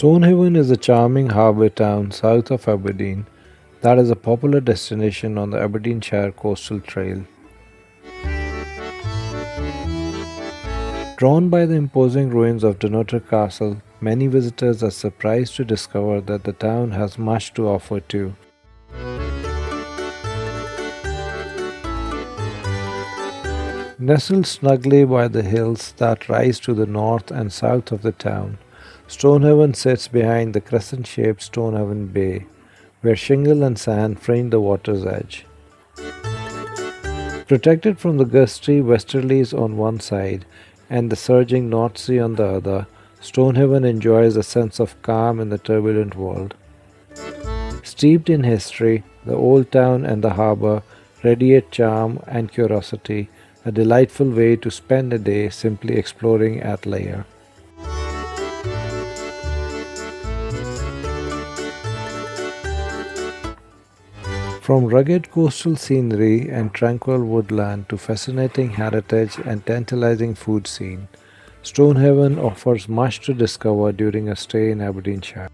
Stonehaven is a charming harbour town south of Aberdeen that is a popular destination on the Aberdeenshire Coastal Trail. Drawn by the imposing ruins of Dunnottar Castle, many visitors are surprised to discover that the town has much to offer too. Nestled snugly by the hills that rise to the north and south of the town, Stonehaven sits behind the crescent-shaped Stonehaven Bay, where shingle and sand fringe the water's edge. Protected from the gusty westerlies on one side and the surging North Sea on the other, Stonehaven enjoys a sense of calm in the turbulent world. Steeped in history, the old town and the harbour radiate charm and curiosity, a delightful way to spend a day simply exploring Athleyer. From rugged coastal scenery and tranquil woodland to fascinating heritage and tantalizing food scene, Stonehaven offers much to discover during a stay in Aberdeenshire.